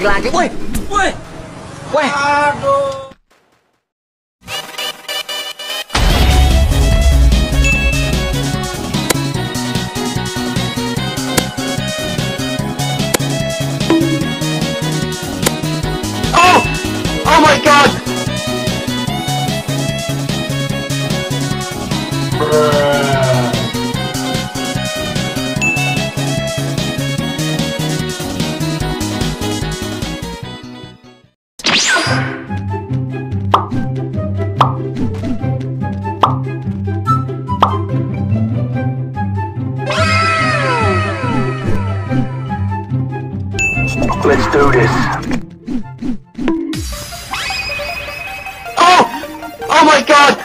lagi. Woi, woi, woi. Aduh. Oh, oh my God. Oh, my God.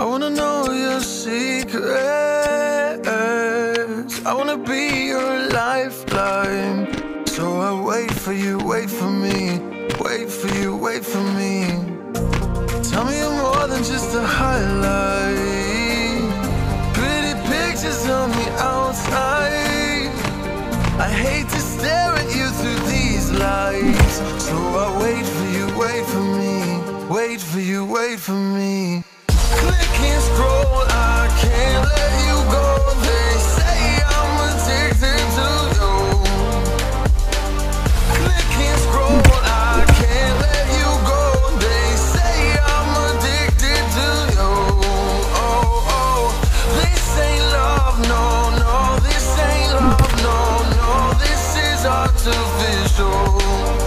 I wanna know your secrets. I wanna be your lifeline. So I wait for you, wait for me. Wait for you, wait for me. Tell me you're more than just a highlight. Pretty pictures on the outside. I hate to stare at you through these lights. So I wait for you, wait for me. Wait for you, wait for me. Visual.